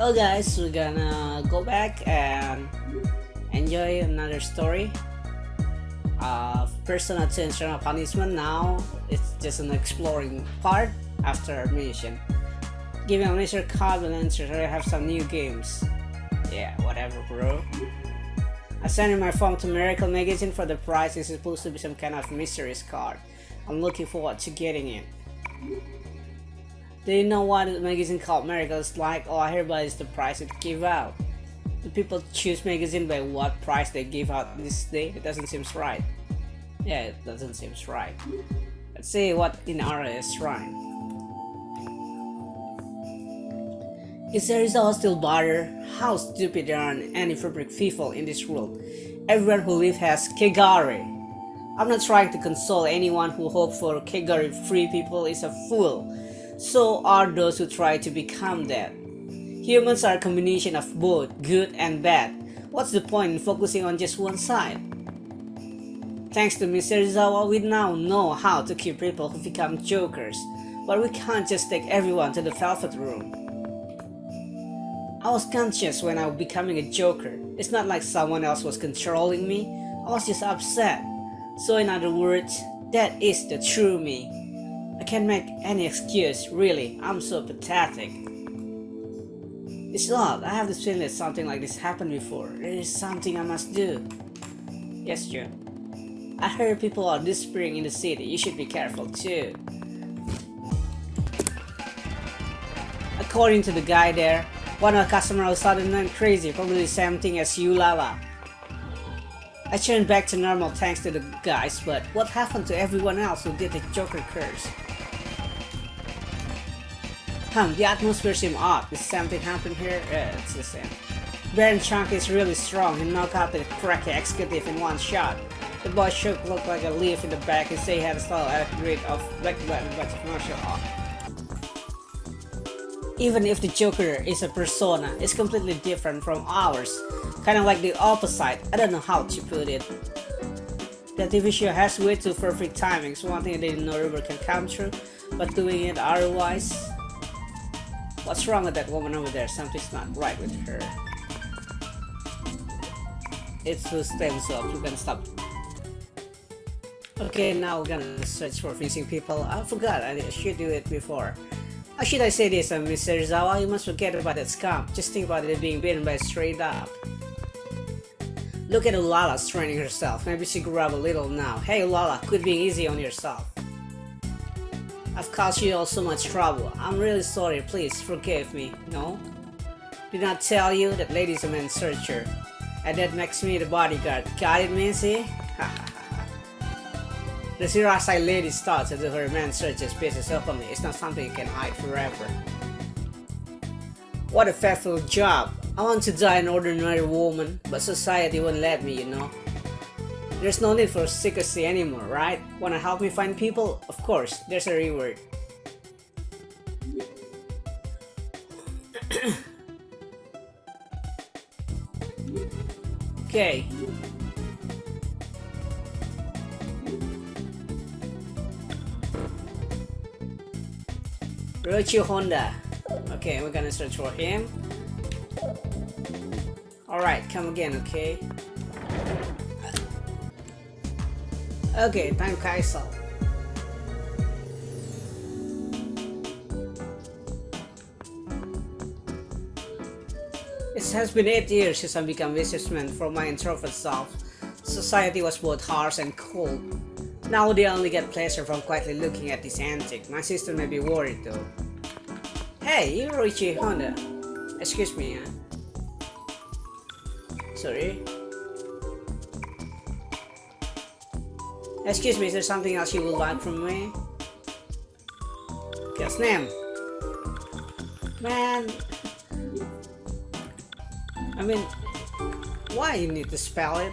Hello guys, we're gonna go back and enjoy another story. of Persona 2 Eternal Punishment now, it's just an exploring part after mission. Giving a laser card ensure I have some new games. Yeah, whatever bro. I sent in my phone to Miracle Magazine for the prize. It's supposed to be some kind of mysterious card. I'm looking forward to getting it. Do you know what the magazine called Miracle is like? Oh, I hear about it's the price it give out. Do people choose magazine by what price they give out this day? It doesn't seem right. Yeah, it doesn't seem right. Let's see what in our shrine. Is there result still bother? How stupid there aren't any fabric people in this world. Everyone who lives has Kegare. I'm not trying to console anyone who hopes for Kegare free people is a fool so are those who try to become that. Humans are a combination of both good and bad. What's the point in focusing on just one side? Thanks to Mr. Zawa, we now know how to keep people who become jokers, but we can't just take everyone to the velvet room. I was conscious when I was becoming a joker. It's not like someone else was controlling me, I was just upset. So in other words, that is the true me. I can't make any excuse, really. I'm so pathetic. It's odd. I have this feeling that something like this happened before. There is something I must do. Yes, Joe. I heard people are disappearing in the city. You should be careful too. According to the guy there, one of the customers suddenly went crazy, probably the same thing as you, Lala. I turned back to normal thanks to the guys, but what happened to everyone else who did the Joker curse? Hmm, the atmosphere seemed odd. Is something happened here? Uh, it's the same. Baron Chunk is really strong. He knocked out the cracky executive in one shot. The boy shook looked like a leaf in the back and say he had a style upgrade of black button but martial art. Even if the Joker is a persona, it's completely different from ours. Kind of like the opposite. I don't know how to put it. The TV show has way too perfect timings. One thing didn't know River can come true, but doing it otherwise, What's wrong with that woman over there? Something's not right with her. It's who's time so you can stop. Okay, now we're gonna search for missing people. I forgot, I should do it before. How should I say this, uh, Mr. Zawa? You must forget about that scum. Just think about it being beaten by a stray dog. Look at Ulala straining herself. Maybe she grew up a little now. Hey Ulala, quit being easy on yourself. I've caused you all so much trouble. I'm really sorry, please forgive me. No? Did not tell you that lady's a man searcher. And that makes me the bodyguard. Got it, Missy? the Shirasai lady starts as if her man searches pieces openly. It's not something you can hide forever. What a faithful job. I want to die an ordinary woman, but society won't let me, you know. There's no need for secrecy anymore, right? Wanna help me find people? Of course, there's a reward. okay. Rochi Honda. Okay, we're gonna search for him. Alright, come again, okay? Okay, time Kaisal. It has been 8 years since I became businessman for my introvert self. Society was both harsh and cold. Now they only get pleasure from quietly looking at this antique. My sister may be worried though. Hey, Hiroichi Honda. Excuse me, huh? Sorry. Excuse me, is there something else you would like from me? Guess name. Man. I mean, why you need to spell it?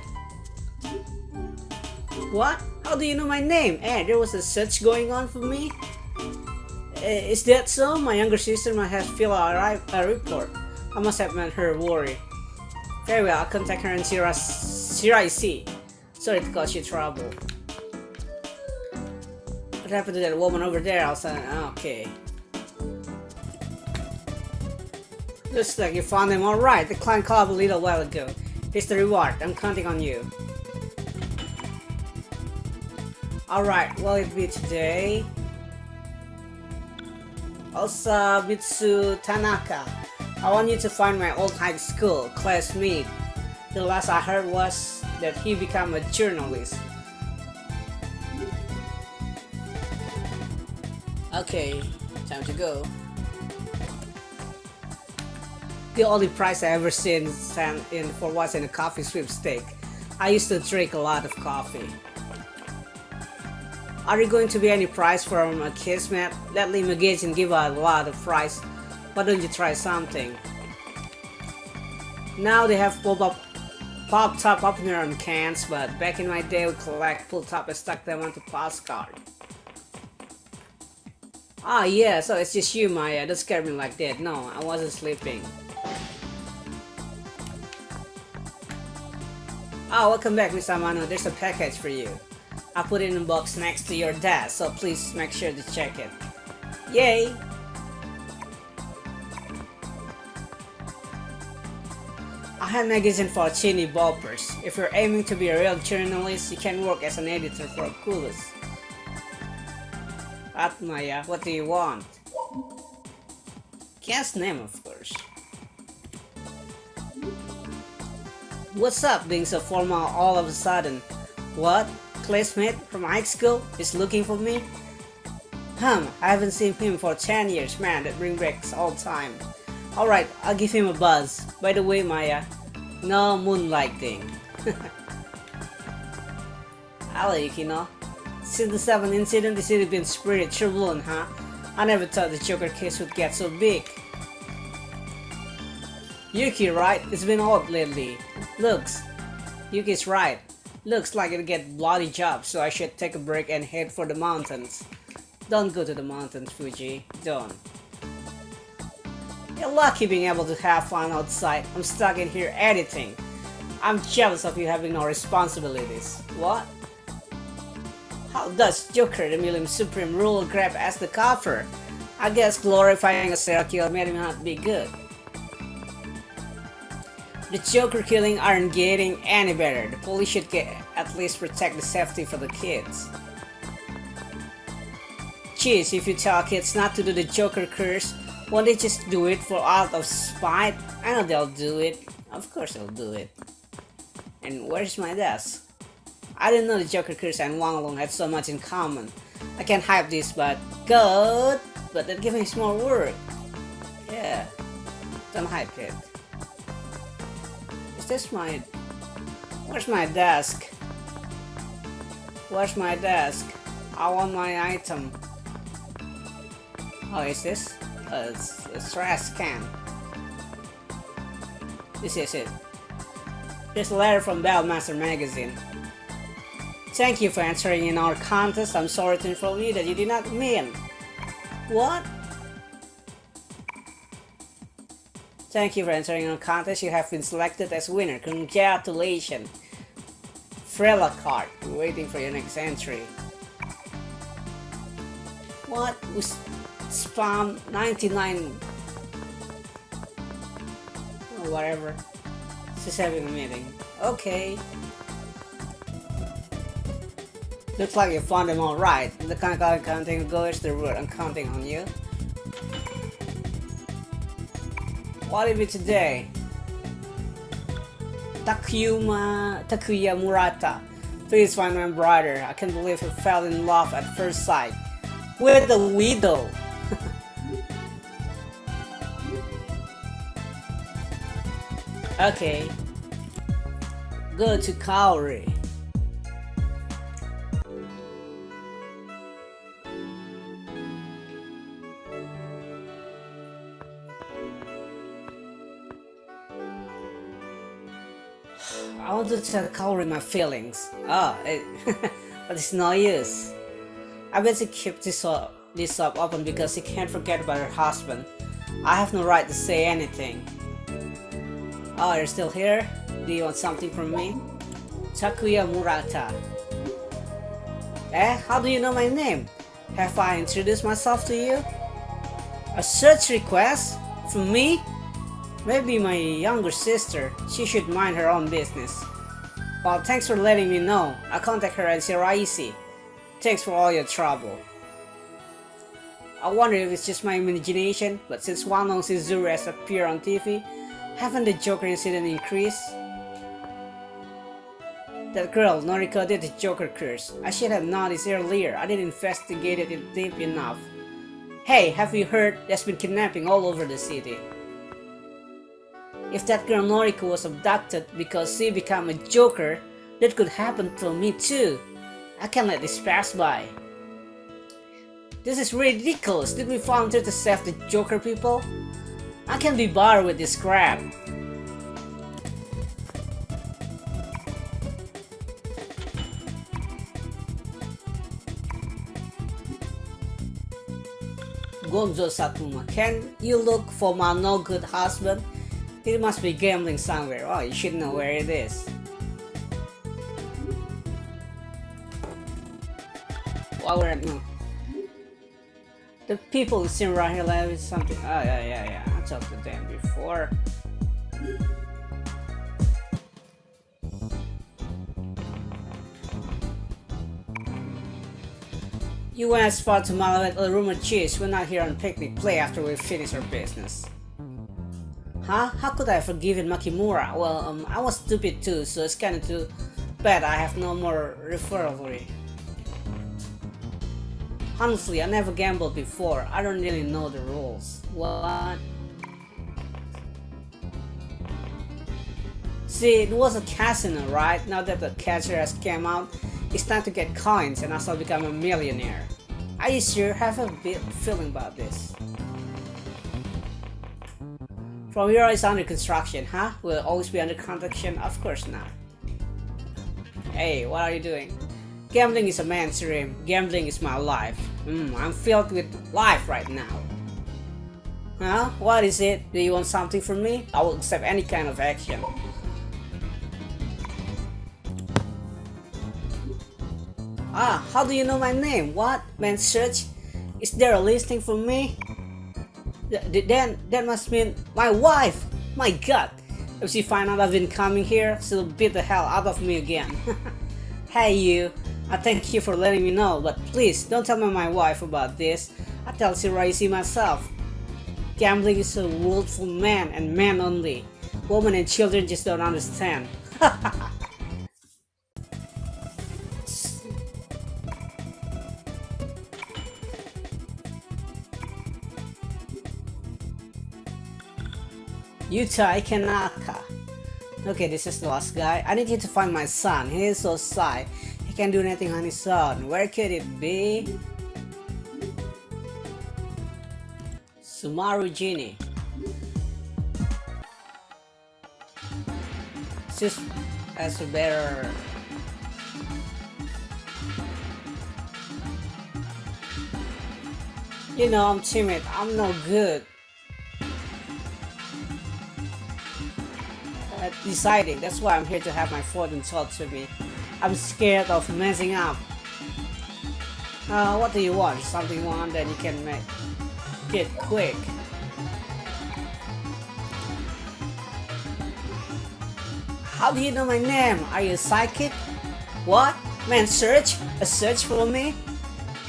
What? How do you know my name? Eh, there was a search going on for me? Uh, is that so? My younger sister might have filled out a report. I must have made her worry. Very well, I'll contact her and see see. Sorry to cause you trouble. What happened to that woman over there outside? Ah, okay. Looks like you found them alright. The client called a little while ago. Here's the reward. I'm counting on you. Alright, will it be today? Also, Mitsu Tanaka. I want you to find my old high school classmate. The last I heard was that he became a journalist. Okay, time to go. The only prize I ever seen sent in for was in a coffee sweepstake. I used to drink a lot of coffee. Are you going to be any prize from a Kismet? Lately Magazine give out a lot of prize. Why don't you try something? Now they have pop-up pop top opener on cans, but back in my day we collect pull top and stuck them onto postcard. Ah yeah, so it's just you Maya, don't scare me like that. No, I wasn't sleeping. Ah, welcome back Miss Amano, there's a package for you. I put it in a box next to your desk, so please make sure to check it. Yay! I have a magazine for teeny boppers. If you're aiming to be a real journalist, you can work as an editor for Oculus. Atmaya, what do you want? Guess name, of course. What's up being so formal all of a sudden? What? classmate from high school is looking for me? Hum, I haven't seen him for 10 years, man, that brings back all time. Alright, I'll give him a buzz. By the way, Maya, no moonlighting. Hello, Yukino. Since the 7th incident, the city been pretty turbulent, huh? I never thought the Joker case would get so big. Yuki, right? It's been odd lately. Looks, Yuki's right. Looks like it'll get bloody job, so I should take a break and head for the mountains. Don't go to the mountains, Fuji. Don't. You're lucky being able to have fun outside. I'm stuck in here editing. I'm jealous of you having no responsibilities. What? How does Joker, the Millennium Supreme rule grab as the cover? I guess glorifying a serial killer him not be good. The Joker killing aren't getting any better. The police should get at least protect the safety for the kids. Jeez, if you tell kids not to do the Joker curse, won't they just do it for out of spite? I know they'll do it. Of course they'll do it. And where's my desk? I didn't know the Joker curse and Wang Long had so much in common. I can't hype this, but good. But that gives me more work. Yeah, don't hype it. Is this my... Where's my desk? Where's my desk? I want my item. Oh, is this? Uh, it's a trash can. This is it. This letter from Bellmaster Magazine. Thank you for entering in our contest. I'm sorry to inform you that you did not win. What? Thank you for entering our contest. You have been selected as winner. Congratulations. Frella card. We're waiting for your next entry. What was spam 99 or whatever. Just having a meeting. Okay. Looks like you found them all right. The kind of counting goes the root. I'm counting on you. What What is it today? Takuma Takuya Murata. Please find my brother. I can't believe he fell in love at first sight. With the widow. okay. Go to Kaori. I want to Kaori my feelings. Oh, it, but it's no use. I better keep this up, this up open because she can't forget about her husband. I have no right to say anything. Oh, you're still here? Do you want something from me? Takuya Murata. Eh, how do you know my name? Have I introduced myself to you? A search request? From me? Maybe my younger sister. She should mind her own business. Well, thanks for letting me know. I'll contact her at Shirasai. Thanks for all your trouble. I wonder if it's just my imagination, but since well-known Shizuru has appeared on TV, haven't the Joker incident increased? That girl, Noriko, did the Joker curse. I should have noticed earlier. I didn't investigate it deep enough. Hey, have you heard there's been kidnapping all over the city? If that girl Noriko was abducted because she became a Joker, that could happen to me too. I can't let this pass by. This is ridiculous. Did we volunteer to save the Joker people? I can't be bothered with this crap. Gonzo Satuma, can you look for my no good husband? He must be gambling somewhere. Oh, you should know where it is. At no. The people who seem right here like something. Oh yeah, yeah, yeah. I talked to them before. You went as far to Malavet a rumored cheese. We're not here on picnic play after we finish our business. Huh? How could I have forgiven Makimura? Well, um, I was stupid too, so it's kinda too bad I have no more referralry. Honestly, I never gambled before. I don't really know the rules. What? See, it was a casino, right? Now that the catcher has come out, it's time to get coins and also become a millionaire. Are you sure? Have a feeling about this. From here it's under construction, huh? Will always be under construction? Of course not. Hey, what are you doing? Gambling is a man's dream. Gambling is my life. Mm, I'm filled with life right now. Huh? What is it? Do you want something from me? I will accept any kind of action. Ah, how do you know my name? What? Man search? Is there a listing for me? Then, that must mean my wife! My god! If she find out I've been coming here, she'll beat the hell out of me again. hey you, I thank you for letting me know, but please don't tell my wife about this. I tell Shirasai myself. Gambling is a for men and men only. Women and children just don't understand. Yuta Ikenaka. Okay, this is the last guy. I need you to find my son. He is so shy He can't do anything on his own. Where could it be? Sumaru Genie. Just as a better You know, I'm timid. I'm no good deciding. That's why I'm here to have my fortune told to me. I'm scared of messing up. Uh, what do you want? Something one that you can make it quick. How do you know my name? Are you psychic? What? Man, search? A search for me?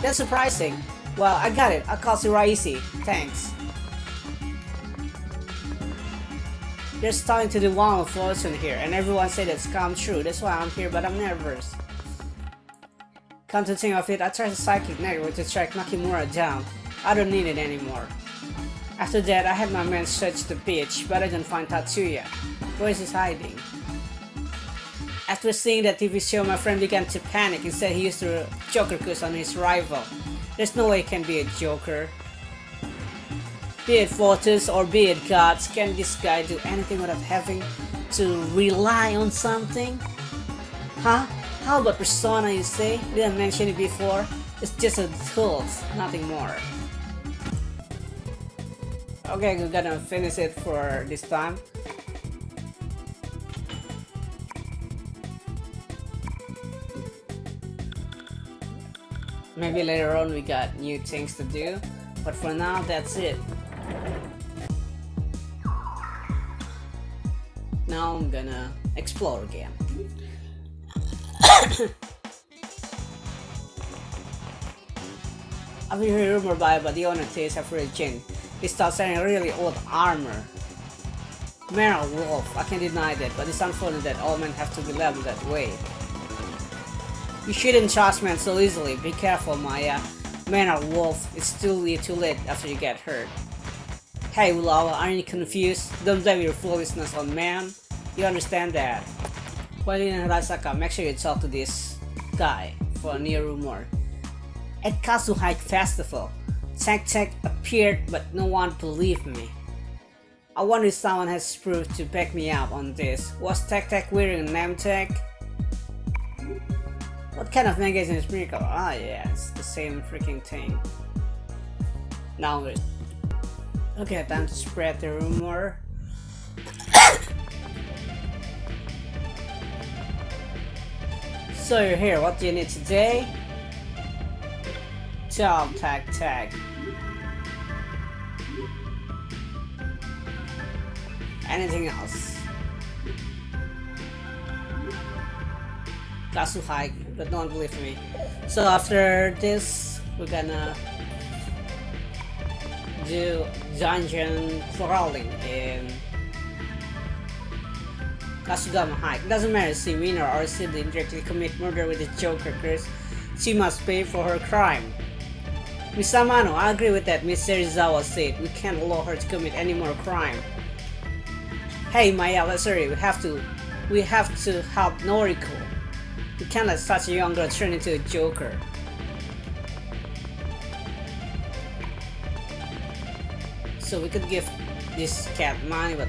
That's surprising. Well, I got it. I'll call Shirasai. Thanks. They're starting to do one of Fortune here, and everyone said it's come true. That's why I'm here, but I'm nervous. Come to think of it, I tried the Psychic Network to track Makimura down. I don't need it anymore. After that, I had my men search the beach, but I didn't find Tatsuya. Where is he hiding? After seeing that TV show, my friend began to panic and said he used to Joker curse on his rival. There's no way he can be a Joker. Be it fortress or be it gods, can this guy do anything without having to rely on something? Huh? How about Persona you say? Didn't mention it before? It's just a tool, nothing more. Okay, we're gonna finish it for this time. Maybe later on we got new things to do, but for now that's it. Now I'm gonna explore again. I've been hearing rumor by but the owner tastes have really changed. He starts selling really old armor. Man wolf, I can't deny that, but it's unfortunate that all men have to be labeled that way. You shouldn't trust men so easily, be careful Maya. Man or wolf, it's still too late after you get hurt. Hey Ulawa, aren't you confused? Don't blame your foolishness on man. You understand that. While in Arasaka, make sure you talk to this guy for a new rumor. At Kazuhike Festival, Tek Tek appeared but no one believed me. I wonder if someone has proof to back me up on this. Was Tek Tek wearing a name tag? What kind of magazine is Miracle? Ah yeah, it's the same freaking thing. Now Okay, time to spread the rumor. So you're here, what do you need today? Job tag tag. Anything else? Kasu but don't believe me. So after this, we're gonna do dungeon crawling in Kasugama Hike. Doesn't matter if she win or she indirectly commit murder with the Joker curse, she must pay for her crime. Miss Amano, I agree with that Miss Serizawa said. We can't allow her to commit any more crime. Hey Maya, hurry, we have to we have to help Noriko. We can't let such a young girl turn into a Joker. So we could give this cat money, but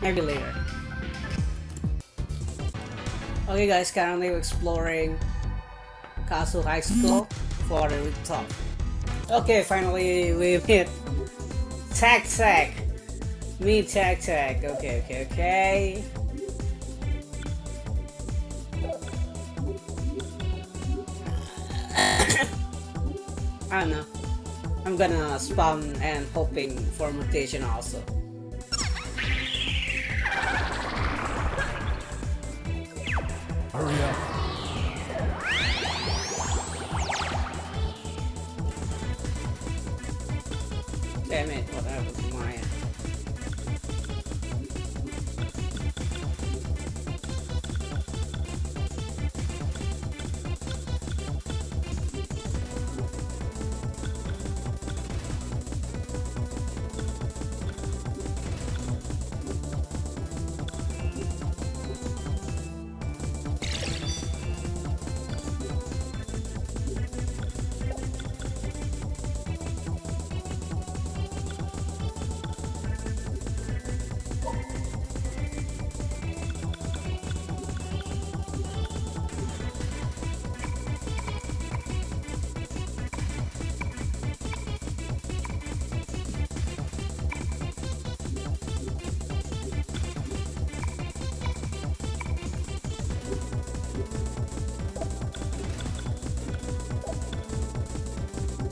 maybe later. Okay guys, currently we're exploring Castle High School for the top. Okay, finally we've hit Tag Tag. Me Tag Tag. Okay, okay, okay. I don't know. I'm gonna spam and hoping for mutation also. Hurry up.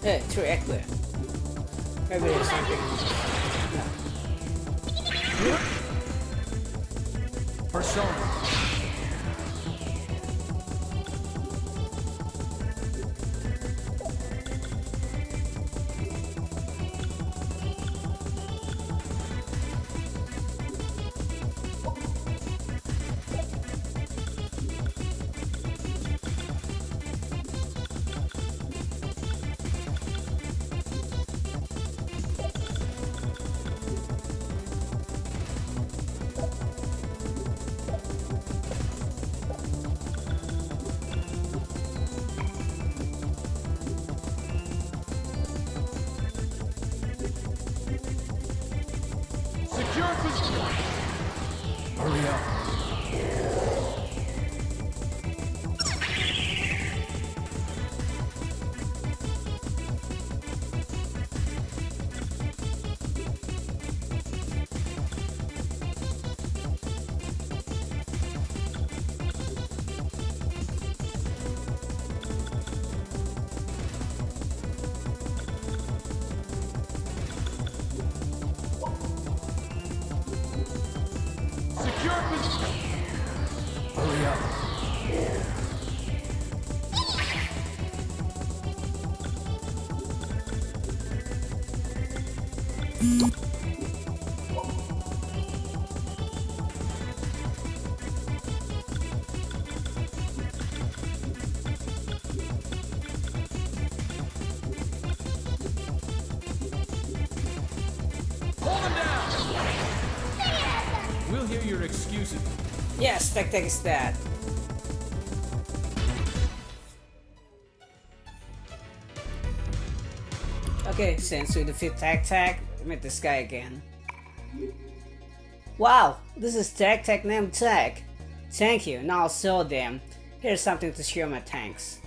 Hey, true Eckler. Maybe there's something. Tech is that. Okay, since we defeat Tag Tag, meet this guy again. Wow, this is Tag Tag named Tag. Thank you, now sell them. Here's something to share my thanks.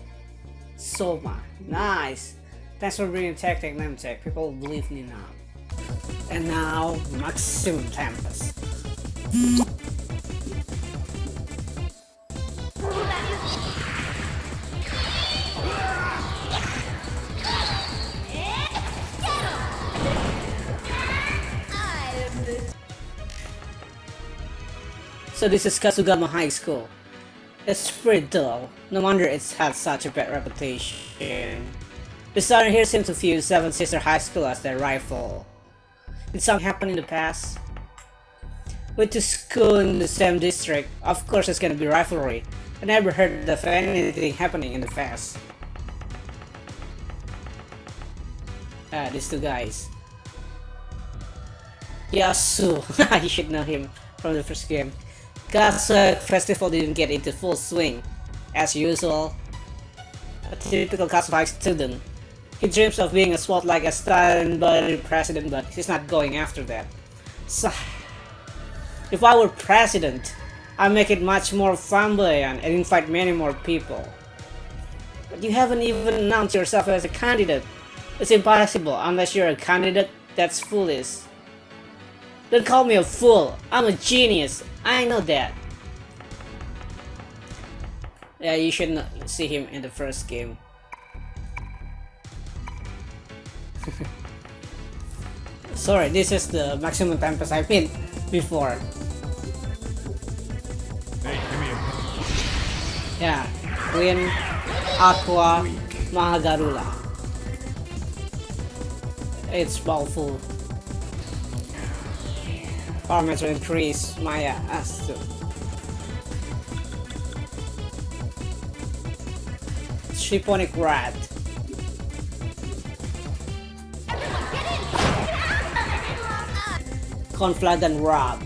Soma, nice. Thanks for bringing Tag Tag named Tag. People believe me now. And now, Maximum Tempest. So this is Kasugama High School. It's pretty dull. No wonder it's had such a bad reputation. The here seems to view Seven Sister High School as their rival. Did something happen in the past? With two school in the same district, of course it's gonna be rivalry. I never heard of anything happening in the past. Ah, these two guys. Yasu, you should know him from the first game. Kasa festival didn't get into full swing. As usual, a typical Kasa student. He dreams of being a SWAT like a body president, but he's not going after that. So, if I were president, I'd make it much more flamboyant and invite many more people. But you haven't even announced yourself as a candidate. It's impossible unless you're a candidate that's foolish. Don't call me a fool. I'm a genius. I know that. Yeah, you should not see him in the first game. Sorry, this is the maximum tempest I've been before. Hey, give me a Yeah, Queen Aqua Mahagarula. It's powerful. Parameter increase Maya Astu. Shiponic Rat. Conflagan Rod.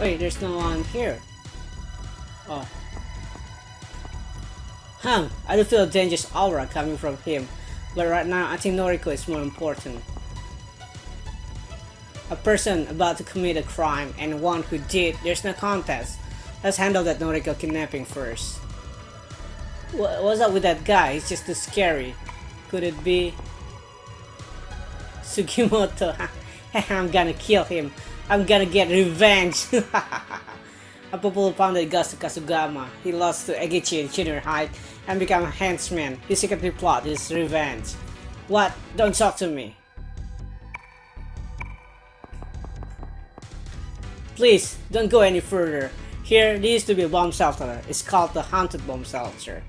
Wait, there's no one here. Oh. Huh, I do feel a dangerous aura coming from him, but right now I think Noriko is more important. A person about to commit a crime and one who did, there's no contest. Let's handle that Noriko kidnapping first. Wha- What's up with that guy? He's just too scary. Could it be Sugimoto? I'm gonna kill him. I'm gonna get revenge. a popular pundit Gasu Kasugama. He lost to Egichi in junior high and became a henchman. He secretly plot his revenge. What? Don't talk to me. Please, don't go any further. Here, there used to be a bomb shelter. It's called the Haunted Bomb Shelter.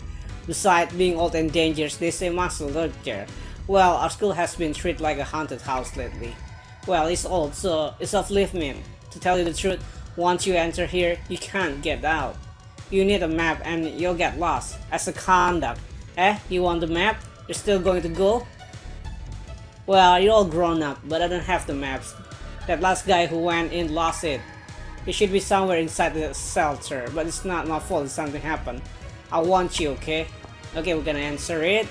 Besides being old and dangerous, they say monster lurk there. Well, our school has been treated like a haunted house lately. Well, it's old, so it's upliftment. To tell you the truth, once you enter here, you can't get out. You need a map and you'll get lost. As a conduct. Eh? You want the map? You're still going to go? Well, you're all grown up, but I don't have the maps. That last guy who went in lost it. It should be somewhere inside the shelter, but it's not my fault if something happened. I want you, okay? Okay, we're gonna answer it.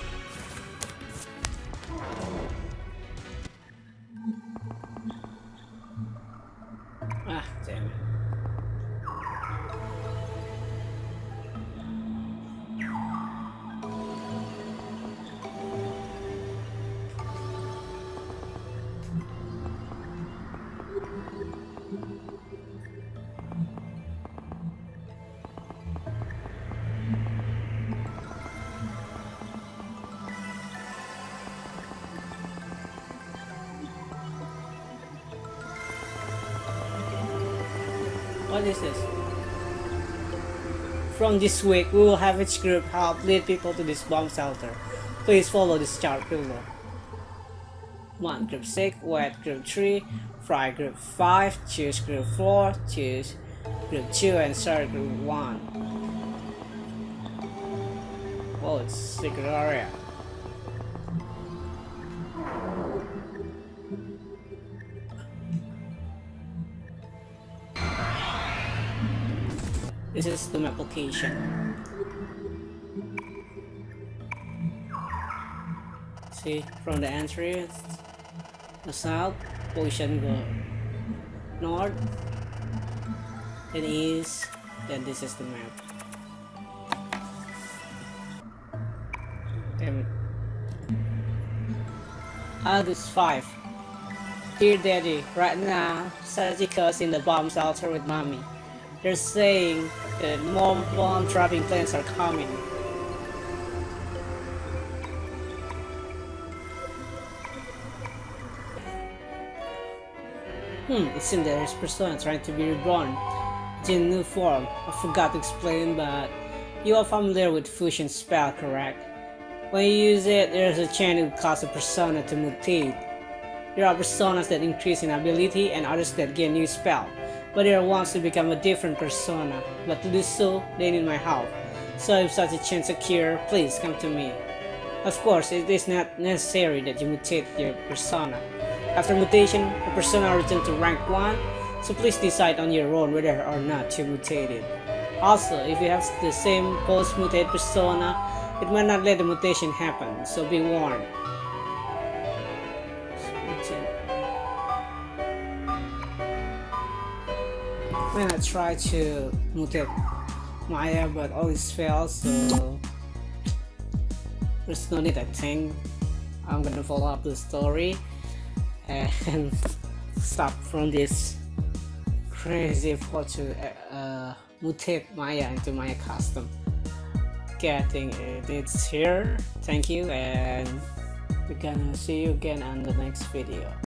What is this? From this week, we will have each group help lead people to this bomb shelter. Please follow this chart below. 1. Group 6, wet group 3, fry group 5, choose group 4, choose group 2 and start group 1. Oh, it's secret area. This is the map location. See, from the entry, the south, position go north, then east, then this is the map. Damn it. August 5. Dear Daddy, right now, Sajika's in the bomb shelter with Mommy. They're saying that more bomb dropping planes are coming. Hmm, it seems there is Persona trying to be reborn. In new form. I forgot to explain, but you are familiar with fusion spell, correct? When you use it, there is a chance it will cause a persona to mutate. There are personas that increase in ability and others that gain new spell, but are ones to become a different persona. But to do so, they need my help. So if such a chance occurs, please come to me. Of course, it is not necessary that you mutate your persona. After mutation, the persona returns to rank 1, so please decide on your own whether or not to mutate it. Also, if you have the same post-mutate persona, it might not let the mutation happen, so be warned. Try to mutate Maya, but always fails, so there's no need I think. I'm gonna follow up the story and stop from this crazy effort to uh, mutate Maya into Maya custom. Getting it, it's here. Thank you, and we're gonna see you again on the next video.